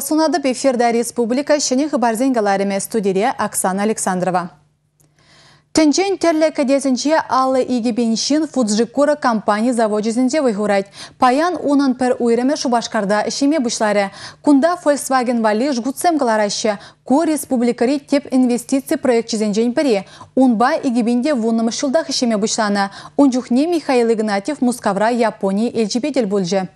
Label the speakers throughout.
Speaker 1: Сылық сунады Беферда Республика шыны ғыбарзен галареме студия Оксана Александрова. Тенчен терлі кәдесінче алы игебеншін Фуджикура компания заводжезінде выйгурать. Паян унын пір уйреме Шубашкарда ішеме бұшлары. Кунда Volkswagen вали жгутсем галарашы. Ку республикари теп инвестиция проект чизенжен пірі. Унба игебенде вуннымы шылдақ ішеме бұшланы. Унжухне Михаил Игнатьев Мускавра Япония эльжибедель бульжы.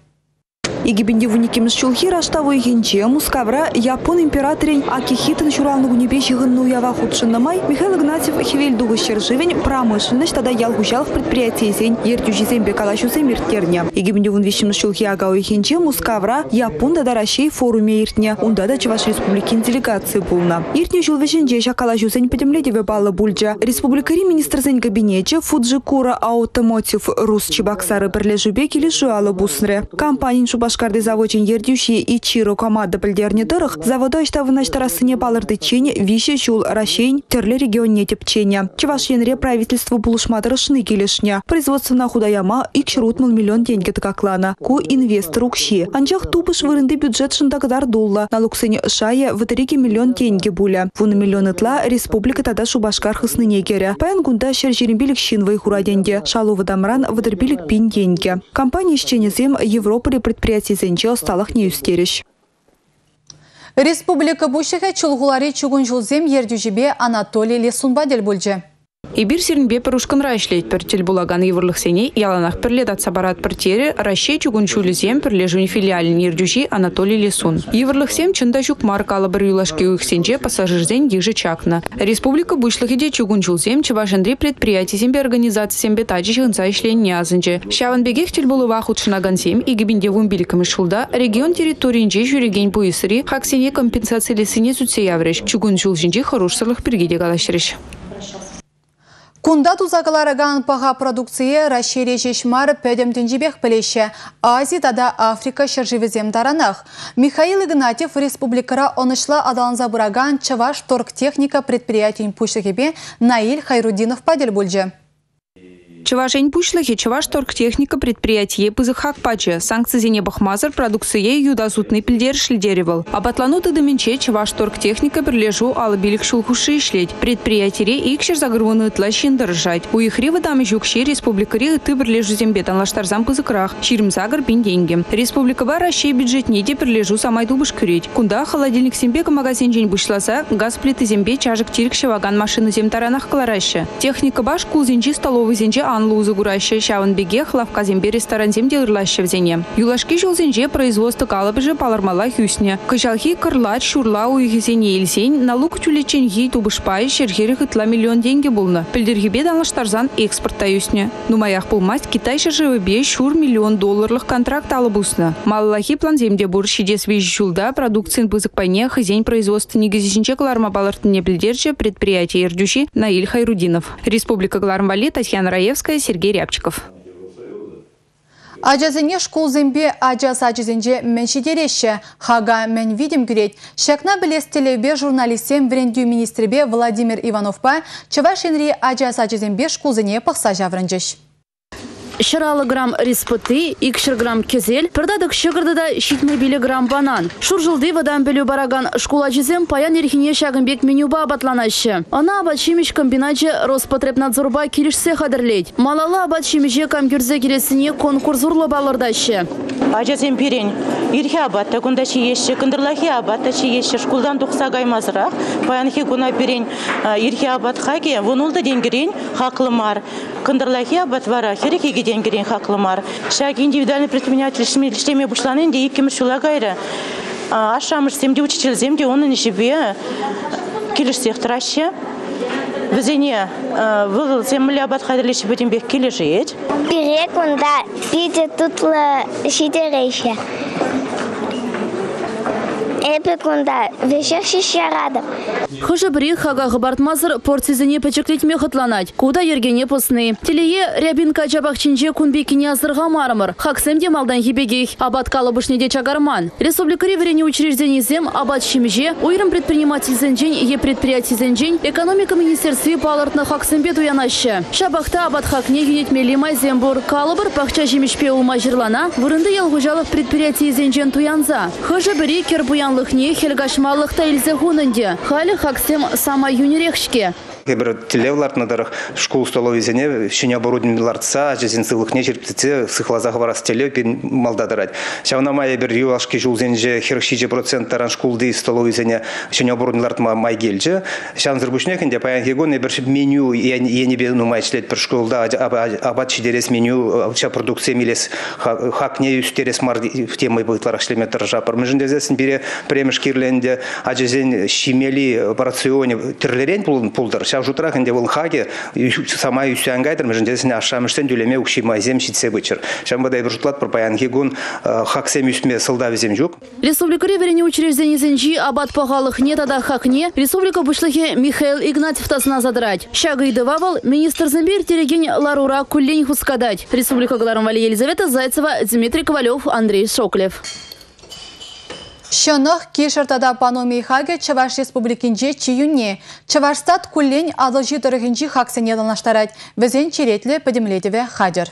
Speaker 2: Егибенде вуникеміз шулхи раштавы егенче мускавра япон императорин акихитын шуралны гунебе жығынны уява худшыннамай Михаил Игнатьев хевел дуғы шерживен промышленность тада ялгужалых предприятиесен ертюжизен бекалашусы мерттерне. Егибенде вун вещеміз шулхи агау егенче мускавра япон дада Россия форуме иртне, унда да Чуваш республикин делегации булна. Иртне жулвешенже шакалашусен петемледеве балы бульджа. Республикари министрзен кабинете Фуджи Кура Automotive Рус Чебоксары бірлежубе келі жуалы бусынре. Компаниян шубаш Башкарды заводчен ердюші и чиро команда білдерне дырық, завода іштавына штарасыне балырды чене вище жул рашейн терлі регионне тепчене. Чевашенре правительство булышмадырышны келешне. Производствына худаяма икшрутмыл миллион деньги тыкаклана. Ку инвестор укши. Анчах тупыш вырынды бюджет шындагдар дулла. Налуксыне шая вытырики миллион деньги буля. Вуны миллион ытла республика тада шубашкар хысны негере. Паян гунда шер жерембилік шинвай хураденде. Шалу вадамран выдырбилік пин деньги. Компания ищенезем Европа предприятия сізенче осталық не үстеріш.
Speaker 1: Республика бұшығы чулғулары чугун жылзем ердюжібе Анатолий Лесунбадель бөлжі.
Speaker 3: Эбир сирнбе пырушкан ишлейт пертел булаган еврлых сене яланах перлет от сабарат пертере Россия чугунчули зем перлежуни филиалин ердюжи Анатолий Лесун. Еврлых сем чында жук маркалы бір юлашки ух сенже пассажирзен чакна. Республика бушлых иде чугунчул зем чевашендри предприятий зембе организации зембе таджи ишлен нязынже. Шаванбегех тельбулува худшынаган зем и гибинде вумбиликам шулда регион территориинже жүреген буйсыри хаксене компенсация лесине зүтсе явреш. Чугунчул жинже хорошсырлых.
Speaker 1: Кунда тузакалараган паға продукция расшире жешмар пөдемтінжібек білеші. Азия тада Африка шыржывезем таранах. Михаил Игнатьев республикара онышла адаланза бураган Чаваш торгтехника предприятиен пушығебе Наиль Хайрудинов падел бульжы.
Speaker 3: Чавашень пушлахи Чаваш торгтехника предприятие пызыхак паче. Санкции зене бахмазар продукция юдазутный пильдер шльдеревал. Абатлану тыдыминче Чаваш торгтехника прилежу алыбилик шулхуши шлеть. Предприятие икшер загрываны тлащин дорожать. У их рива дам жукши республика ри ты прилежу зембетан лаштарзам пызыкрах. Чирим загар пин деньги. Республика бар Россия бюджет неде прилежу самай дубыш кюреть. Кунда холодильник зембека магазин жень бушласа, газ плиты зембе чажик тирик шеваган машины земтаранах клараще. Техника баш кул зенчи столовый зенчи анлы узы гураща шавын беге хлавка зембе ресторан земде ырлаща взене. Юлашки жол зенже производство калабыжы палармала хюсне. Кышалхи кырлат шурла уйхизене илсень налук тюлеченхи тубышпай миллион деньги булны. Пілдергебе данлаштарзан экспортта юсне. Нумаях пулмасть Китай бе шур миллион долларлық контракт алып усны. Маллахи план земде бур шидес виж жулда продукциян бызык пайне хызень производство негізішінче кларма балартыне білдерче предприятие ердюши Наиль Хайрудинов. Республика Глармвали Татьяна Раевская Маяковская, Сергей Рябчиков.
Speaker 1: Ажазыне школ зембе ажаз ажызынже меншидереші. Хага мен видим гүрет. Шакна білес телебе журналистем врендю министребе Владимир Ивановпа Чавашинри ажаз школ зене пақса жаврынжыш.
Speaker 4: Шыралы грамм риспыты, икшір грамм кезел, пірдадық шығырды да шитмі білі грамм банан. Шур жылды вадан білі бараган школа жізем паян ерхине шағынбек менюба абатланашы. Ана абат шимиш комбиначы Роспотребнадзорба келішсе қадырлейд. Малалы абат шимиже камгюрзе келесіне конкурс ұрлы балырдашы.
Speaker 5: Ажазем пирен, ирхи абатта күндачы еші, күндірлахи абатта чи еші, шкулдан тұқса паянхи күна пирен, ирхи абат хаге, вұнулды денгерен хақлымар, күндірлахи абат вара, херекеге денгерен хақлымар. Шаг индивидуальный предприниматель иштеме бушланын де иккеміш шула гайры. Ашамыш семде учитель земде оның жібе келішсек тұрашы. Візене бұл землі абат қадірлеші бөтен бек келешет.
Speaker 6: Бирек онда биде тутлы шидерейші. Эпик онда вешек шишярады.
Speaker 4: Хыжы бірі хага ғыбартмазыр порцизіне пәчіклетме қытланать. Куда ергене пысны. Телее рябинка жабақчинже күнбекіне азырға марымыр. Хаксемде малдан хибегех. Абат калыбышнеде чагарман. Республика риврене учрежденизем абат шимже, уйрым предприниматель зенжень, е предприятий зенжень, экономика министерстве палыртны хаксембе туянашы. Шабахта абат хакне юнетмели майзембур. Калыбыр пахча жемешпе улма жырлана, вырынды елгужалых предприятий зенжен туянза. Хыжы бірі кербуян Ханлыхне хелгашмаллыхта илзе хунынде. Халі хаксем сама юнерехшке.
Speaker 7: Бір телевлар школ столовый зене шене оборудованияларца жезин сылык не жерптіце сыхлазағы барас теле пен малдадырать. Шавна мая бір юлашки жул зенже хиршиче проценттаран школды столовый зене шене оборудованияларт май гелже. Шан зырбушнекінде паян хегон бір меню ені бе ну май шлет бір школда абат шидерес меню ча продукция милес хак не үстерес мар в темы бұйтлар шлеметр жапыр. Мүжіндезесін бере премеш кирленде ажезен шимели по рационе тірлерен пулдар шав жутрах инде был хаге сама юсянгайдыр межендесин ашамыштен дүлеме укши майзем шитсе бычыр шамбадай бір жутлат бір паян хигун хаксем үстме сылда везем жук
Speaker 4: Республика Реверене учреждение зенжи абат пағалық не тада хакне Республика Бушлыхе Михаил Игнатьев тасына задырать. Шагы идывавал министр Замбир тереген Ларура Куллень хускадать. Республика Галармвали Елизавета Зайцева, Дмитрий Ковалев, Андрей Шоклев.
Speaker 1: Шынық кешіртада паноми хаге Чаваш Республикинже чиюнне. Чавашстат куллень адылжи дырығынжи хаксене данаштарать. Візен черетлі подемлетеве хадер.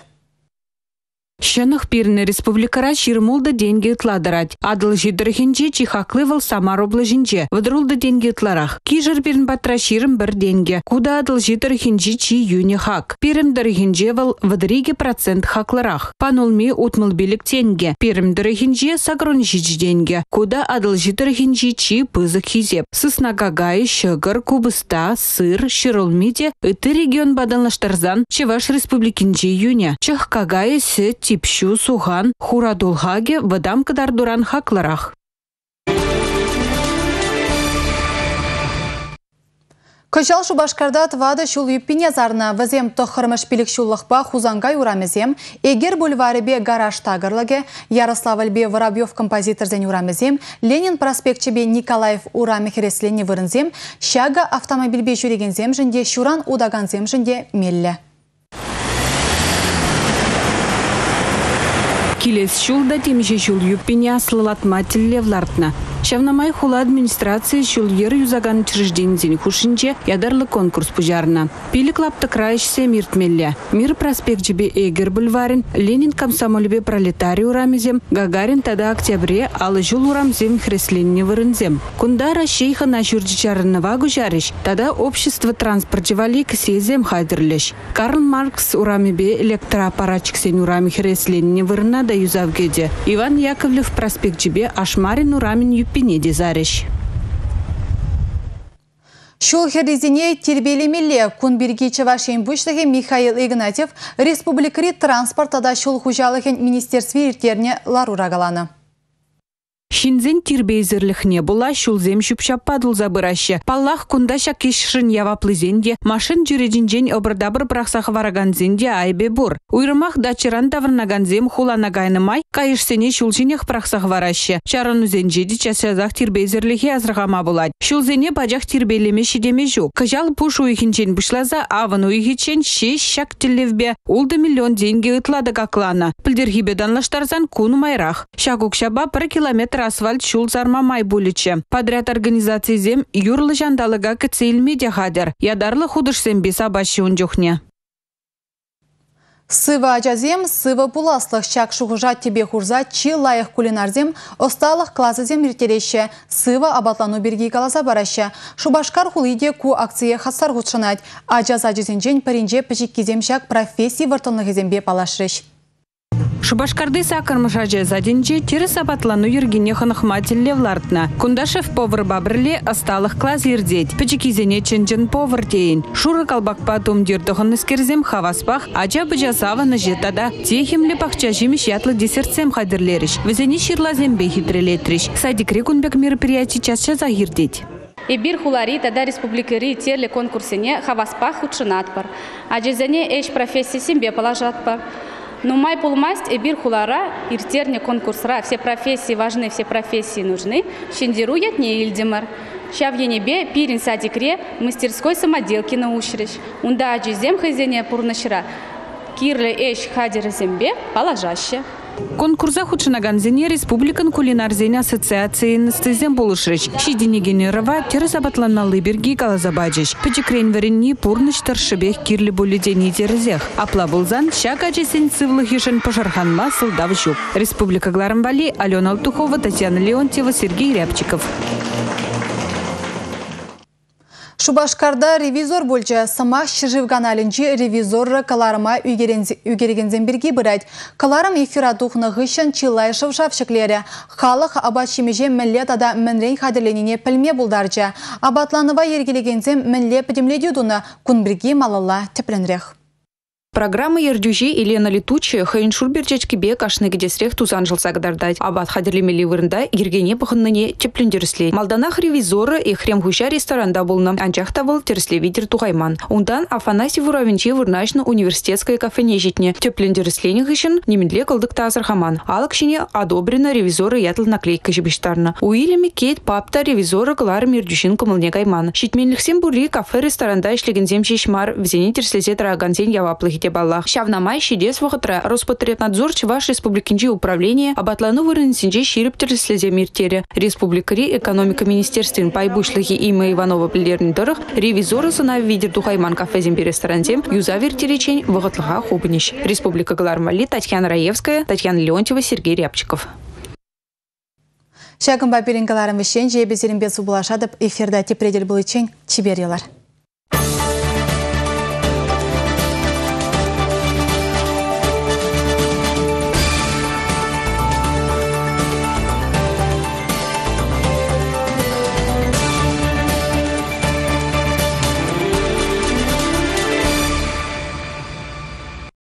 Speaker 8: Шынық пирны республикара ширмулда деньги ытладырать. Адыл жидырхинче чихаклывал Самар облажинче. Выдрулда деньги ытларах. Кижыр пирн батра ширым бір деньги. Куда адыл жидырхинче чи юни хак. Пирым дырхинче вал выдриге процент хакларах. Панулми утмыл билик тенге. Пирым дырхинче сагрон деньги. Куда адыл жидырхинче чи пызык хизеп. Сысна гагай, шыгыр, кубыста, сыр, шырылмите, ыты регион бадалнаштарзан Чеваш республикинче юня. Чых кагай се типшу сухан хурадулхаге вадам кадар дуран хакларах.
Speaker 1: Кыжал Шубашкарда твады шул юппине зарна вазем тохырмыш пилік шуллықпа хузангай урамезем, егер бульварыбе гараж тагырлыге, Ярославльбе Воробьев композиторзен урамезем, Ленин проспектчебе Николаев ураме хереслене вырынзем, Шага автомобильбе жүрегензем жінде, Шуран удаганзем жінде мелле.
Speaker 8: Килес шулда темеше шул юппине асылылатма тиллевлартна. Шавнамай хула администрация шул ер юзаган учреждениесен хушинче ядарлы конкурс пужарна. Пилик лапты краешсе миртмелле. Мир проспект жебе Эгер бульварин, Ленин комсомолебе пролетарий урамезем, Гагарин тада октябре алы жул урамзем хресленне вырынзем. Кунда рашейха на чарынова гужариш, тада общество транспорт жевали ксезем хайдырлеш. Карл Маркс урамебе электроаппаратчиксен урами хресленне вырына да юзавгеде. Иван Яковлев проспект Ашмарин урамин зареш.
Speaker 1: Шул херезине тербелемелле кунберги Чавашин бұшлығы Михаил Игнатьев республикари транспортада шул хужалығын министерстве иртерне ларурагаланы.
Speaker 8: Шинзен тирбейзерлихне була шулзем шупшап падыл забыраще. Паллах кунда шакешшин яваплызенде, машин жүредінжен обырдабыр прақсақ вараганзенде айбе бур. Уйрымах дачыран давырнаганзем хулана гайнымай, кайышсене шулжинех прақсақ вараще. Чаран үзенжеде часязақ тирбейзерлихе азырғама булад. Шулзене бажақ тирбейлеме шидеме жу. Кажал пуш уйхинчен бушлаза, аван уйхичен шеш шак тілевбе. Улды миллион деньги ытлады каклана. Пілдерхибе данлаштарзан куну майрах. Шагук шаба бір километр асфальт шул май буличе. Подряд организации зем юрлы жандалыга кыцейл медиа хадер. Ядарлы худышсем беса башы унжухне.
Speaker 1: Сыва ажазем, сыва буласлық шак шуғыжа тебе чи лайық кулинарзем, осталық клазызем иртереше, сыва абатлану берги каласа барашы. Шубашкар хулиде ку акция хасар худшанать. Ажаз ажызенжен паринже пішік кезем шак профессий вартынлығы зембе палашрыш.
Speaker 8: Шубашкарды сакармышаже задинче терес абатлану ергене ханахматилле влартна. Кундашев повар бабрле осталых клаз ердеть. Печекизене ченчен повар дейін. Шура калбакпа тумдирдығын искерзем хаваспах, ача быжасава жетада техимле пахча жимиш ятлы десертсем хадерлериш. Везени ширлазембе хитрелетриш. Садикре кунбек мероприятий часча загирдеть.
Speaker 9: Эбир хулари тада республикари терле конкурсене хаваспах учынатпар. Ажезене эш профессии себе положатпар. Но май полмасть и бир хулара, иртерне конкурсра, все профессии важны, все профессии нужны. Щендирует не Ильдимар. Ща в Енебе пирин садикре мастерской самоделки научриш. Унда аджизем хазене пурнашира. Кирле эш хадер зембе положаще.
Speaker 3: Конкурса худшынаганзене Республикан кулинарзене ассоциацияны стезен болушрыч. Шидине генерова терес абатланналы берги калазабаджич. Пычекрен веренни пурныч таршыбех кирлі боледени терезех. Апла болзан шак ачесен цывлыхишен пожарханма сылдав жук. Республика Гларамбали, Алена Алтухова, Татьяна Леонтьева, Сергей Рябчиков.
Speaker 1: Шубашкарда ревизор больча сама шыжывган алінчі ревизор каларыма үгерегензен бірге бірайд. Каларым эфира тухны ғышын чилайшыв шавшыклері. Халық абачимеже міллет ада мінрен қадірленіне пілме бұлдарча. Абатланыва ергелегензен мінле підімледюдуны күн бірге малалла тепленрех.
Speaker 3: Программа ердюжи Елена Летучая хайыншур берчечкебе кашны гедесрех тузан жылса гадардать. Абат хадерлемели вырында ергене пахынныне теплендерслей. Малданах ревизоры и хрем хуща ресторанда болны. Анчах тавыл терсле видер тугайман. Ундан Афанасий Вуравинче вырначны университетская кафене житне. Теплендерслени хышын немедле кылдык тазырхаман. Алыкшине одобрено ревизоры ятыл наклейка жибиштарны. Уильями кейт папта ревизоры кылар мердюшин кымылне гайман. Шитменлихсен бури кафе ресторанда ишлегензем шешмар взене терслезе траганзен яваплыхи те баллах. Шавнамай шидес вахытра Роспотребнадзор Чуваш Республикинчи управление абатлану вырынсинче шириптер слезе миртере. Республикари экономика министерствен пайбушлыхи има Иванова пилдерни дырых ревизоры сына видер тухайман кафезем ресторанзем юза вертеречень вахытлыха хубнищ. Республика Галармали Татьяна Раевская, Татьяна Леонтьева, Сергей Рябчиков.
Speaker 1: Шагын бапирингаларым вишен, жебезерін бет субылашадып, эфирда тепредел бұл чибер елар.